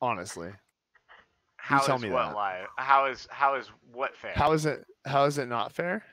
Honestly, How tell is me what that. live? How is how is what fair? how is it? How is it not fair?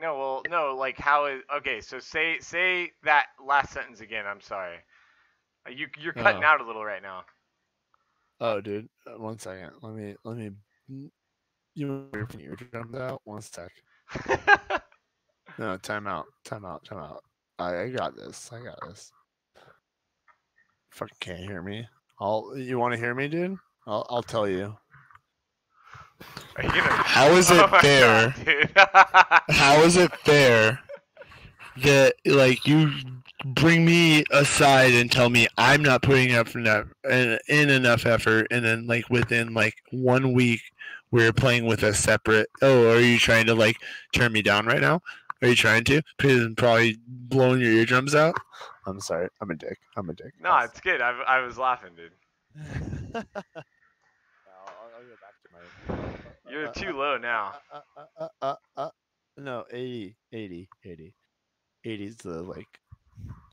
No, well, no, like how is okay? So say say that last sentence again. I'm sorry. Uh, You you're cutting Oh. out a little right now. Oh, dude, uh, one second. Let me let me. mm, You want your eardrums out? One sec. No, time out. Time out. Time out. I, I got this. I got this. Fucking can't hear me. I'll. You want to hear me, dude? I'll. I'll tell you. You gonna? How is Oh it my fair? God. How is it fair that like you bring me aside and tell me I'm not putting up enough in, in enough effort, and then like within like one week we're playing with a separate. Oh, are you trying to like turn me down right now? Are you trying to? Because I'm probably blowing your eardrums out. I'm sorry. I'm a dick. I'm a dick. no, it's good. I I was laughing, dude. I'll, I'll go back to my. You're Uh, too low now. uh, uh, uh, uh, uh, no, 80, 80, 80. 80's the like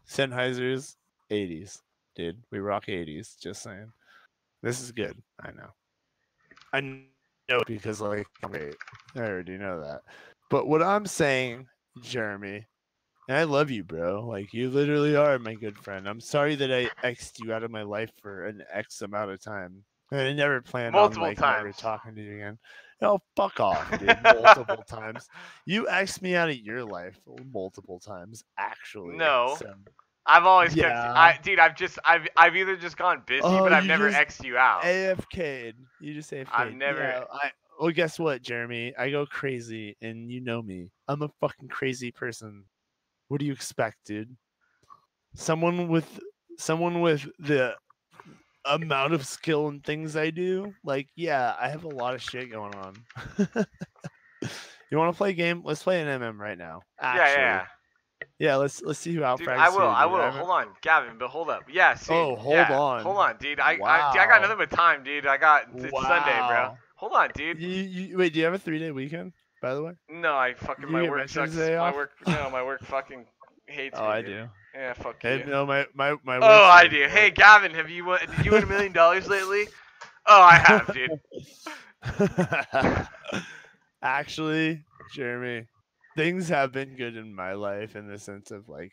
Sennheiser's 80s, dude. We rock 80s, just saying. This is good. I know. I know because like I'm great. I already know that. But what I'm saying, Jeremy, and I love you, bro. Like you literally are my good friend. I'm sorry that I X'd you out of my life for an X amount of time. And I never planned Multiple on like never talking to you again. Oh, fuck off, dude. Multiple times. You X'd me out of your life multiple times, actually. No. So- I've always kept. Yeah. I dude, I've just I've I've either just gone busy, Oh, but I've never just xed you out. AFK'd. You just say AFK'd. I've never- Yeah, I, well, guess what, Jeremy? I go crazy, and you know me. I'm a fucking crazy person. What do you expect, dude? Someone with someone with the amount of skill and things I do, like, yeah, I have a lot of shit going on. you want to play a game? Let's play an MM right now. Actually. yeah, yeah. Yeah, let's let's see who out Dude, I will. I will. Hold on, Gavin. But hold up. Yeah. See, Oh, hold yeah, on. Hold on, dude. I, I, dude, I got nothing but time, dude. I got it's Sunday, bro. Hold on, dude. You, you, wait, do you have a three day weekend, by the way? No, I fucking You my work sucks. Day My off? work. No, my work fucking hates Oh, me. Oh, I dude. do. Yeah, fuck Hey, you. no, my my my. Oh, I do. really Hey, Gavin, have you won? Did you win a million dollars lately? Oh, I have, dude. Actually, Jeremy, things have been good in my life in the sense of like,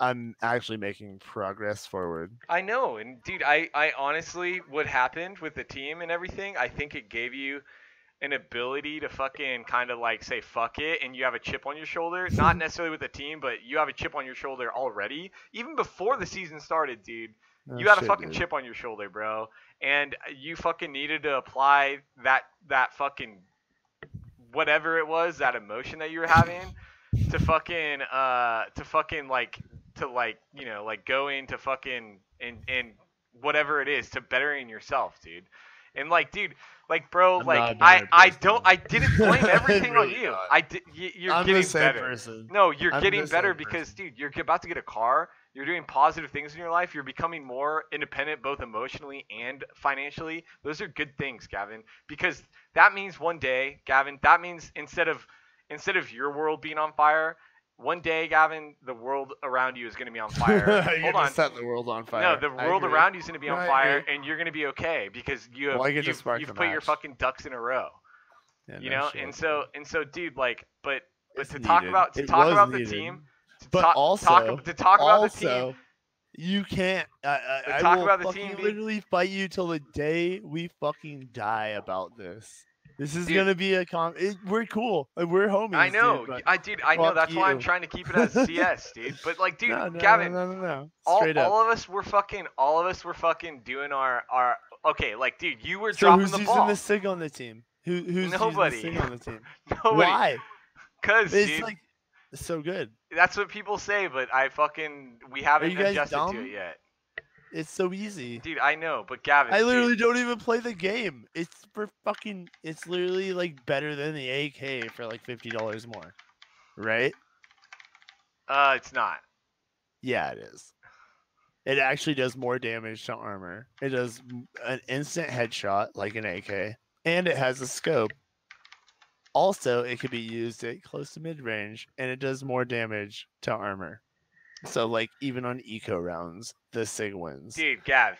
I'm actually making progress forward. I know, and dude, I, I honestly, what happened with the team and everything, I think it gave you an ability to fucking kind of like say fuck it, and you have a chip on your shoulder. Not necessarily with the team, but you have a chip on your shoulder already, even before the season started, dude. Oh, you had a fucking dude. chip on your shoulder, bro, and you fucking needed to apply that that fucking whatever it was, that emotion that you were having, to fucking uh to fucking like to like you know like go into fucking and and whatever it is to bettering yourself, dude. And like, dude, like, bro, I'm like, not a I, better I don't, I didn't blame I'm everything on you. not. I did. You, you're I'm getting the same better. person. No, you're I'm getting better because, person. dude, you're about to get a car. You're doing positive things in your life. You're becoming more independent, both emotionally and financially. Those are good things, Gavin, because that means one day, Gavin, that means instead of instead of your world being on fire, one day, Gavin, the world around you is going to be on fire. You're Hold on. set the world on fire. No, the world around you is going to be No, on fire, and you're going to be okay because you have Well, I get to you've, you've put your fucking ducks in a row. Yeah, You no know, shit, and so dude. and so, dude, like, but but It's to talk needed. about to It talk about the team, to But talk, also, talk, to talk about the team. you can't. I, I, I talk will about the team, dude. literally fight you till the day we fucking die about this. This is Dude. gonna be a con. It, we're cool. like, We're homies. I know, dude, I dude, I know. That's why I'm trying to keep it as CS, dude. But like, dude, no, no, Gavin, no, no, no, no. all, Straight up. all of us were fucking, all of us were fucking doing our our. Okay, like, dude, you were so dropping who's the using the sig on the team? Who, who's Nobody. using the sig on the team? Nobody, Why? cause It's dude, like it's so good. that's what people say, but I fucking we haven't you adjusted to it yet, It's so easy. dude. I know, but Gavin, I dude, literally don't even play the game. It's for fucking. It's literally like better than the AK for like fifty dollars more, right? uh, it's not. Yeah, it is. It actually does more damage to armor. It does an instant headshot like an AK, and it has a scope. Also, it could be used at close to mid range, and it does more damage to armor. So, like even on eco rounds, the Sig wins. Dude, Gav,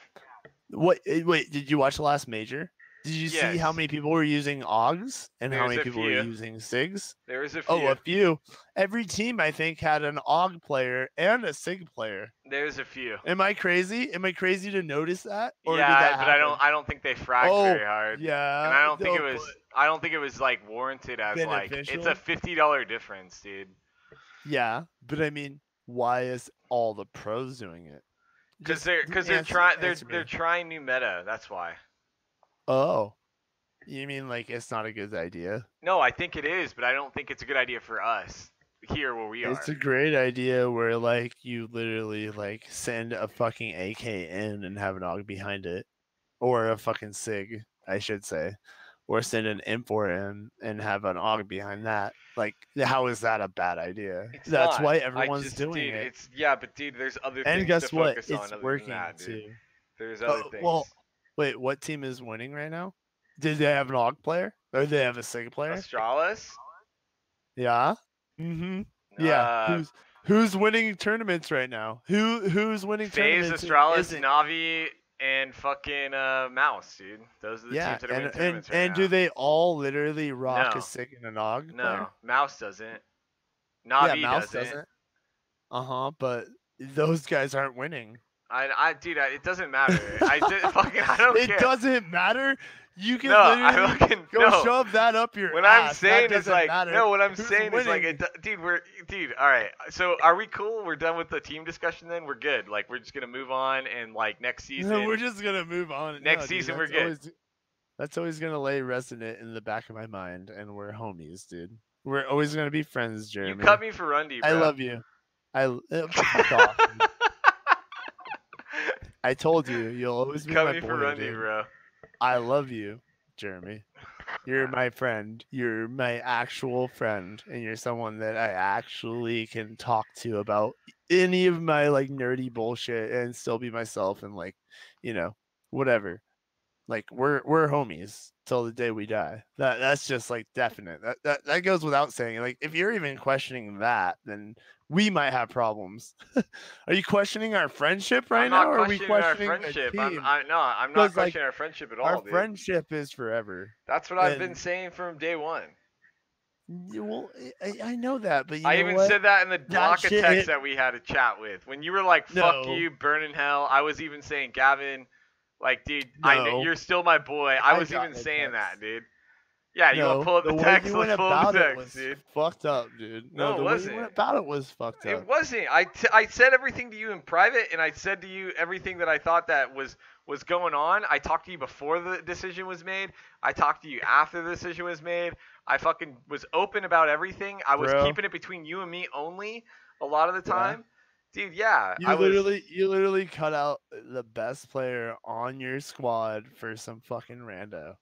What? eh, Wait, did you watch the last major? Did you see how many people were using AUGs and how many people few. were using SIGs? There was a few. Oh, a few. Every team I think had an AUG player and a SIG player. There's a few. Am I crazy? Am I crazy to notice that? Or did yeah, that but I don't. I don't think they fragged Oh, very hard. Yeah. and I don't think it was. I don't think it was like warranted as like it's a fifty dollar difference, dude. Yeah, but I mean, why is all the pros doing it? Because they're because they're trying they're me. they're trying new meta. That's why. Oh, you mean like it's not a good idea? No, I think it is, but I don't think it's a good idea for us here where we are. It's a great idea where like you literally like send a fucking AK in and have an AUG behind it, or a fucking SIG, I should say, or send an M4 in and have an AUG behind that. Like, how is that a bad idea? It's That's not. why everyone's just- doing dude, it. It's yeah, but dude, there's other And things guess what? It's working that, too. There's other things. well, wait, what team is winning right now? Did they have an AUG player? Or did they have a SIG player? Astralis. Yeah. Mm-hmm. Yeah. Uh, who's who's winning tournaments right now? Who who's winning FaZe, tournaments? Astralis. Navi, and fucking uh, Mouse, dude. Those are the yeah, teams that are and winning and, right and now. do they all literally rock No. a SIG and an AUG? No, Mouse doesn't. Yeah, Mouse doesn't. doesn't. Uh huh. But those guys aren't winning. I, I, dude, I, it doesn't matter. I did, fucking, I don't It care. doesn't matter. You can no, literally I fucking go no. shove that up your What ass. I'm saying is like, matter. no, what I'm Who's saying is like, it, dude, we're, dude, all right. So are we cool? We're done with the team discussion. Then we're good. Like we're just gonna move on and like next season. No, we're just gonna move on. Next No, dude, season, we're good. Always, that's always gonna lay resonant in the back of my mind, and we're homies, dude. We're always gonna be friends, Jeremy. you cut me for Rundy, bro. I love you. I uh, fuck off. I told you, you'll always You be cut my me boy, for Rundy, dude. bro. I love you, Jeremy. You're my friend. You're my actual friend, and you're someone that I actually can talk to about any of my like nerdy bullshit and still be myself and like, you know, whatever. Like we're we're homies till the day we die. That that's just like definite. That that that goes without saying. Like if you're even questioning that, then we might have problems. are you questioning our friendship right now, are we questioning our questioning friendship. I'm? I, no, I'm not 'Cause, like, questioning our friendship at all, our dude. friendship is forever. That's what I've been saying from day one. Well, I, I know that, but you I even what? said that in the block of text that we had a chat with. When you were like, "Fuck No. you, burn in hell," I was even saying, "Gavin, like, dude, I kn- you're still my boy." I I was even saying text. that, dude. Yeah, you no, want to pull up the, way text? you Let's went pull up about the it text, was dude. fucked up, dude. No, No, it the way you wasn't. went about it was fucked up. It wasn't. I, t- I said everything to you in private, and I said to you everything that I thought that was was going on. I talked to you before the decision was made. I talked to you after the decision was made. I fucking was open about everything. I was Bro. keeping it between you and me only a lot of the Yeah. time. Dude, yeah. You I was, literally, you literally cut out the best player on your squad for some fucking rando.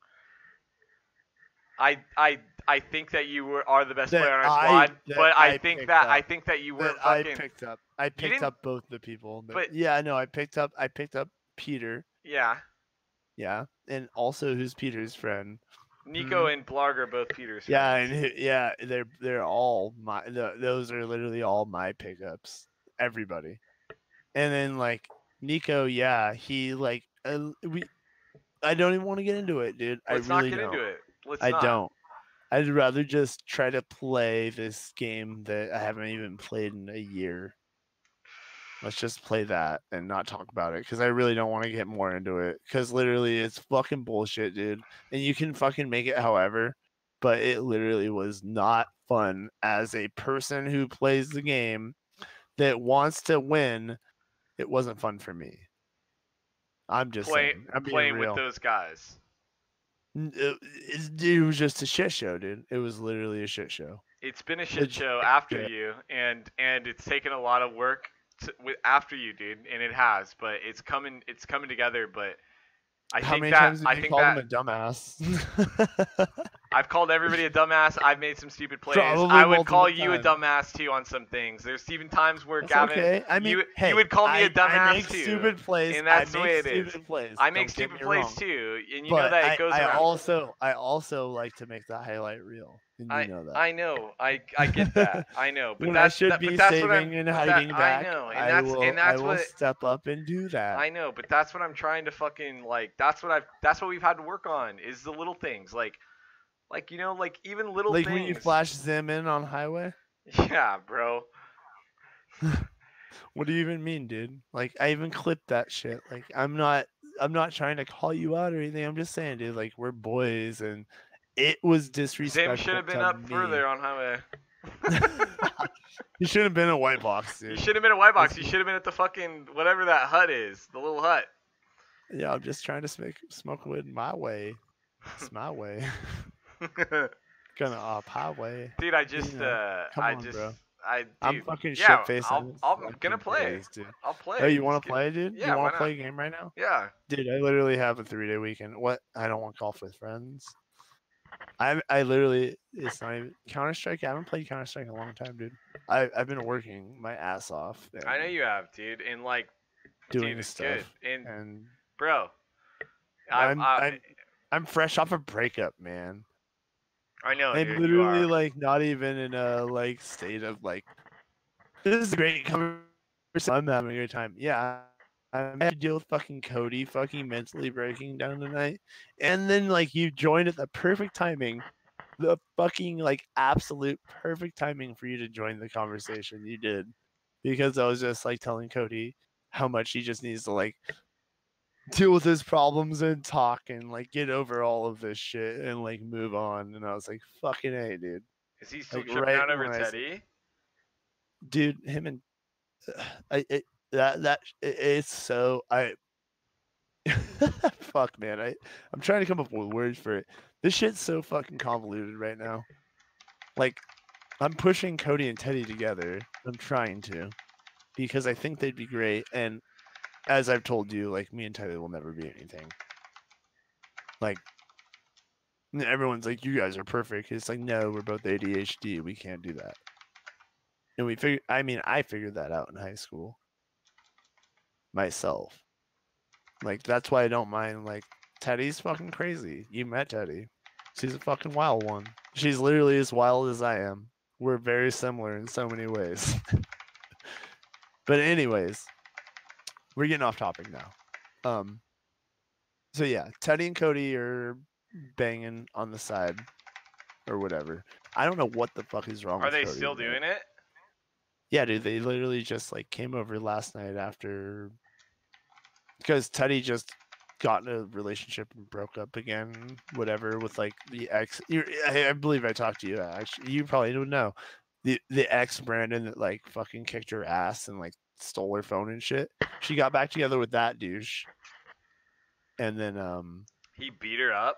I I I think that you were are the best That player on our squad, that but I, I think that I think that you were That I picked up. I picked up both the people. That, but- yeah, I know. I picked up. I picked up Peter. yeah. Yeah, and also who's Peter's friend. Nico and Blarg are both Peters. Yeah, and yeah, they're they're all my. Those are literally all my pickups. Everybody, and then like Nico, yeah, he like uh, we. I don't even want to get into it, dude. let's I really not get don't. into it. Let's I not. don't. I'd rather just try to play this game that I haven't even played in a year. Let's just play that and not talk about it because I really don't want to get more into it. Because literally, it's fucking bullshit, dude. And you can fucking make it however, but it literally was not fun as a person who plays the game that wants to win. It wasn't fun for me. I'm just Play, saying. I'm playing with those guys. N- uh, It, it- was just a shit show, dude. It was literally a shit show. It's been a shit show after yeah. you, and and it's taken a lot of work to, with, after you, dude, and it has. But it's coming, it's coming together. But I How think many that times did I you think call that him a dumbass? I've called everybody a dumbass. I've made some stupid plays. Probably I would call you a dumbass too on some things. There's even times where That's Gavin, okay. I mean, you, hey, you would call me I- a dumbass I make too. stupid plays. and that's I the way it is. stupid plays. I make don't stupid plays wrong. too, and you but know that I, it goes I around. also, I also like to make the highlight reel, and you I, know that. I know, I I get that, I know, but when I should that, be that's saving and but that- hiding back, I know, and I that's will, and I that's will what step up and do that. I know, but that's what I'm trying to fucking like. That's what I've. That's what we've had to work on is the little things, like, like you know, like even little like things. when you flash zoom in on highway. Yeah, bro. What do you even mean, dude? Like I even clipped that shit. Like I'm not I'm not trying to call you out or anything. I'm just saying, dude, like we're boys and it was disrespectful. Zim should have been up me. further on highway. you should have been a white box, Dude. You should have been a white box. You should have been at the fucking whatever that hut is, the little hut. Yeah, I'm just trying to smoke smoke wood my way. It's my way. Gonna up highway. dude, I just, uh, come I on, just, bro. I, dude, I'm fucking yeah, shit faced. I'll, I'm gonna play. dude. I'll play. Oh, you want want to play, dude? yeah, you want to play a game right now? Yeah. Dude, I literally have a three day weekend. What? I don't want golf with friends. I I literally it's not even Counter Strike. I haven't played Counter Strike in a long time, dude. I I've been working my ass off. I know you have, dude, and like, doing dude, stuff, good. And and bro, I'm, I'm- I'm- I'm fresh off a breakup, man. I know, I'm dude, literally like not even in a like state of like this is a great conversation. I'm having a great time. Yeah. I had to deal with fucking Cody fucking mentally breaking down tonight. And then like you joined at the perfect timing. The fucking like absolute perfect timing for you to join the conversation. You did. Because I was just like telling Cody how much he just needs to like deal with his problems and talk and like get over all of this shit and like move on. And I was like, fucking A, dude. Is he still like, tripping right out over when I s- Teddy? Dude, him and I it, that that it, it's so I fuck man. I I'm trying to come up with words for it. This shit's so fucking convoluted right now. Like I'm pushing Cody and Teddy together. I'm trying to because I think they'd be great and as I've told you, like me and Teddy will never be anything. Like everyone's like, you guys are perfect. It's like, no, we're both ADHD. We can't do that. And we figured, I mean, I figured that out in high school myself. Like, that's why I don't mind. Like, Teddy's fucking crazy. You met Teddy. She's a fucking wild one. She's literally as wild as I am. We're very similar in so many ways. but, anyways, we're getting off topic now. Um, so yeah, Teddy and Cody are banging on the side or whatever. I don't know what the fuck is wrong. Are they Cody, still doing it? Yeah, dude, they literally just like came over last night after because Teddy just got in a relationship and broke up again, whatever, with like the ex. I believe I talked to you. Actually, you probably don't know the the ex Brandon that like fucking kicked her ass and like stole her phone and shit. She got back together with that douche, and then um He beat her up.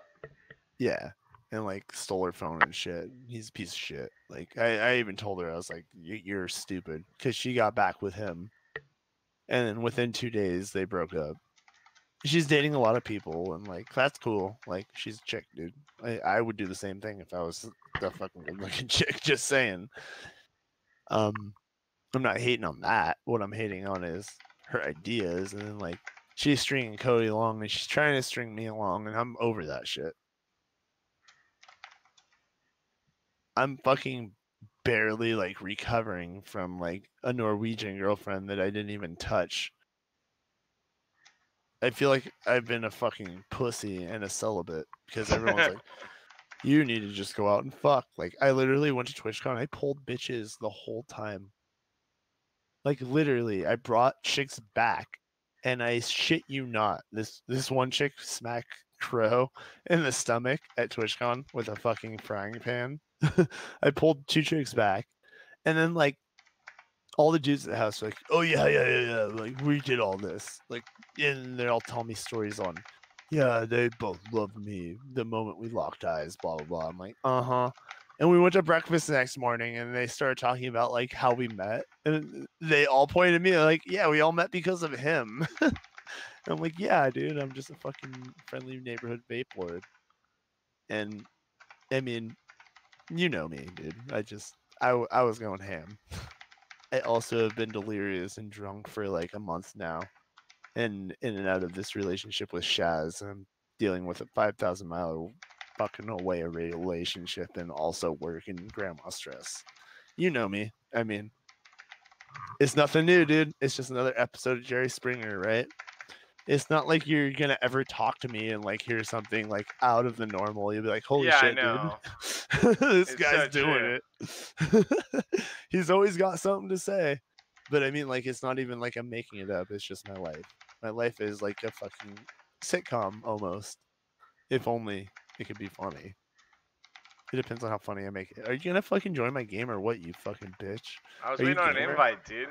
yeah, and like stole her phone and shit. He's a piece of shit. Like I, I even told her I was like, "You- "You're stupid," because she got back with him, and then within two days they broke up. She's dating a lot of people, and like that's cool. Like she's a chick, dude. I, I would do the same thing if I was the fucking good looking chick. Just saying. Um, I'm not hating on that. What I'm hating on is her ideas, and then like she's stringing Cody along, and she's trying to string me along, and I'm over that shit. I'm fucking barely like recovering from like a Norwegian girlfriend that I didn't even touch. I feel like I've been a fucking pussy and a celibate because everyone's like, you need to just go out and fuck. Like, I literally went to TwitchCon. I pulled bitches the whole time. Like, literally, I brought chicks back, and I shit you not. This this one chick smacked Crow in the stomach at TwitchCon with a fucking frying pan. I pulled two chicks back, and then like all the dudes at the house like, "Oh yeah, yeah, yeah, yeah!" Like we did all this, like, and they're all telling me stories on, yeah, they both loved me the moment we locked eyes, blah blah blah. I'm like, uh huh. And we went to breakfast the next morning, and they started talking about like how we met, and they all pointed at me like, "Yeah, we all met because of him." I'm like, "Yeah, dude, I'm just a fucking friendly neighborhood vape lord," and I mean, you know me, dude. I just i, I was going ham. I also have been delirious and drunk for like a month now, and in and out of this relationship with Shaz. And I'm dealing with a five thousand mile fucking away a relationship and also work and grandma stress. You know me. I mean, it's nothing new, dude. It's just another episode of Jerry Springer, right? It's not like you're gonna ever talk to me and like hear something like out of the normal. You'll be like, "Holy yeah, shit, I know. dude! this It's guy's doing it." He's always got something to say, but I mean, like, it's not even like I'm making it up. It's just my life. My life is like a fucking sitcom almost. If only it could be funny. It depends on how funny I make it. Are you gonna fucking join my game or what? You fucking bitch. I was Are waiting on an gamer? invite, dude.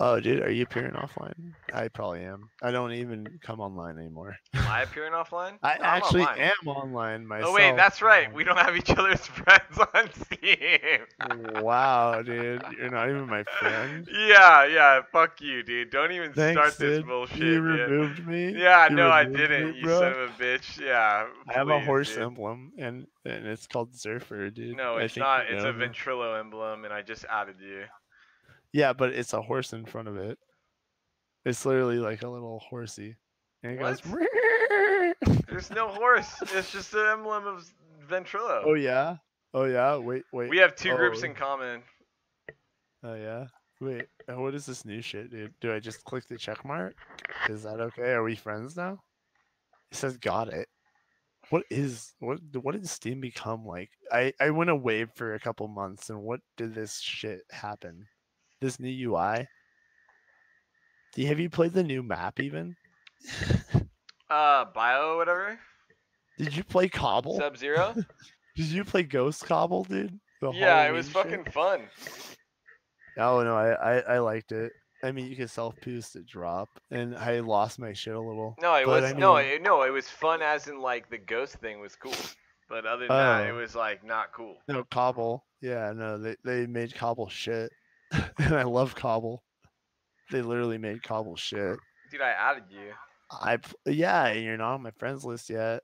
Oh, dude, are you appearing offline? I probably am. I don't even come online anymore. Am I appearing offline? I No, actually online. am online myself. Oh wait, that's right. We don't have each other's friends on Steam. wow, dude, you're not even my friend. yeah, yeah. Fuck you, dude. Don't even Thanks, start this dude. bullshit. you dude. removed me. Yeah, You no, I didn't. me, you son of a bitch. Yeah. I have a horse dude. emblem, and and it's called Zerfer, dude. No, it's not. you It's a. Ventrilo emblem, and I just added you. Yeah, but it's a horse in front of it. It's literally like a little horsey, and it goes. There's no horse. It's just an emblem of Ventrilo. oh yeah. Oh yeah. Wait, wait. we have two groups oh. in common. Oh yeah. Wait, what is this new shit, dude? Do I just click the check mark? Is that okay? Are we friends now? It says got it. What is what? What did Steam become like? I I went away for a couple months, and what did this shit happen? This new UI. Do you, have you played the new map even? Uh, bio, whatever. Did you play Cobble? Sub Zero. Did you play Ghost Cobble, dude? The yeah, it was Halloween fucking fun. Oh no, I, I I liked it. I mean, you could self boost it drop, and I lost my shit a little. No, it But was I no, it, no, it was fun as in like the ghost thing was cool, but other than that, it Oh. was like not cool. No, Cobble. Yeah, no, they they made Cobble shit, and I love Cobble. They literally made Cobble shit. Dude, I added you. I yeah, you're not on my friends list yet.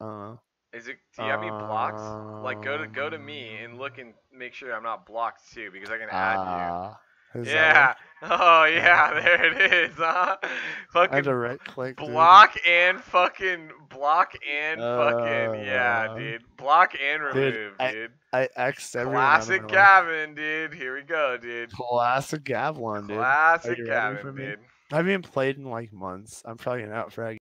Uh, Is it? Do you have me blocked? Like, go to go to me and look and make sure I'm not blocked too, because I can add ah, you. Is Yeah. Oh yeah, Ah. there it is, huh? I had Fucking to right click. dude. block and fucking block and fucking yeah, Uh, dude. Block and dude, remove, I- dude. I X'd everyone Classic. Gavin, dude. Here we go, dude. Classic Gavlon, dude. Classic you ready for Gavin, dude. I haven't played in like months. I'm probably gonna out frag